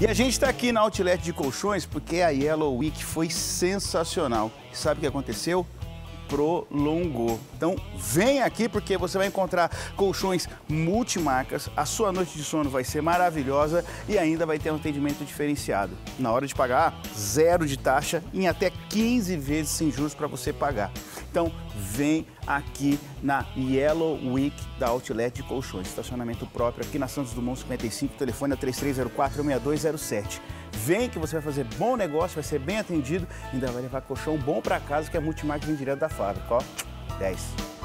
E a gente está aqui na Outlet de Colchões porque a Yellow Week foi sensacional. Sabe o que aconteceu? prolongou. Então vem aqui porque você vai encontrar colchões multimarcas, a sua noite de sono vai ser maravilhosa e ainda vai ter um atendimento diferenciado. Na hora de pagar, zero de taxa em até 15 vezes sem juros para você pagar. Então vem aqui na Yellow Week da Outlet de Colchões, estacionamento próprio aqui na Santos Dumont 55, telefone é 3304-6207. Vem que você vai fazer bom negócio, vai ser bem atendido, ainda vai levar colchão bom para casa que a Multimarca direto da fábrica, ó, 10.